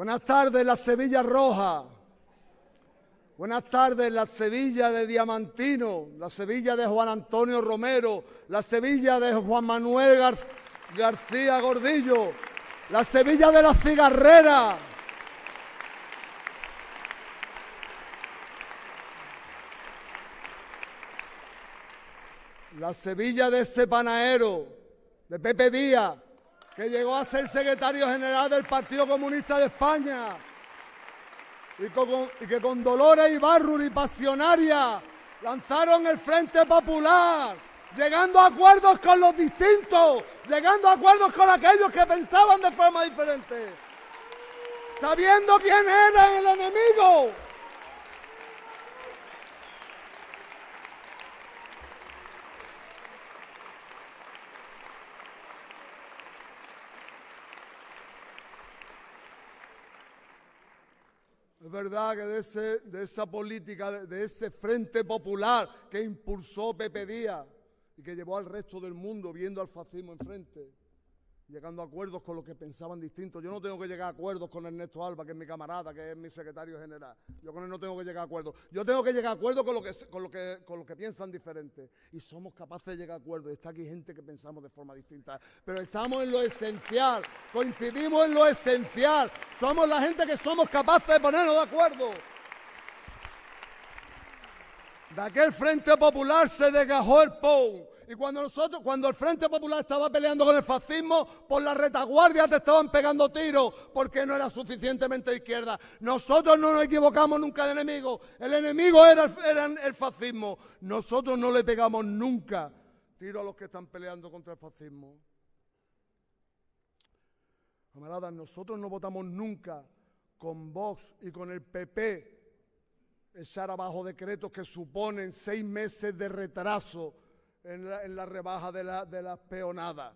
Buenas tardes, la Sevilla Roja. Buenas tardes, la Sevilla de Diamantino, la Sevilla de Juan Antonio Romero, la Sevilla de Juan Manuel García Gordillo, la Sevilla de la Cigarrera. La Sevilla de ese panaero, de Pepe Díaz, que llegó a ser secretario general del Partido Comunista de España y, que con Dolores y Pasionaria lanzaron el Frente Popular, llegando a acuerdos con los distintos, llegando a acuerdos con aquellos que pensaban de forma diferente, sabiendo quién era el enemigo. Verdad que de, ese, de esa política, de, ese frente popular que impulsó Pepe Díaz y que llevó al resto del mundo viendo al fascismo enfrente, llegando a acuerdos con los que pensaban distintos. Yo no tengo que llegar a acuerdos con Ernesto Alba, que es mi camarada, que es mi secretario general. Yo con él no tengo que llegar a acuerdos. Yo tengo que llegar a acuerdos con los que, con lo que, con que piensan diferente. Y somos capaces de llegar a acuerdos. Está aquí gente que pensamos de forma distinta. Pero estamos en lo esencial, coincidimos en lo esencial. Somos la gente que somos capaces de ponernos de acuerdo. De aquel Frente Popular se desgajó el POU y cuando nosotros, cuando el Frente Popular estaba peleando con el fascismo, por la retaguardia te estaban pegando tiros porque no era suficientemente izquierda. Nosotros no nos equivocamos nunca del enemigo. El enemigo era el, el fascismo. Nosotros no le pegamos nunca tiro a los que están peleando contra el fascismo. Camaradas, nosotros no votamos nunca con Vox y con el PP echar abajo decretos que suponen seis meses de retraso en la, rebaja de, la, de las peonadas.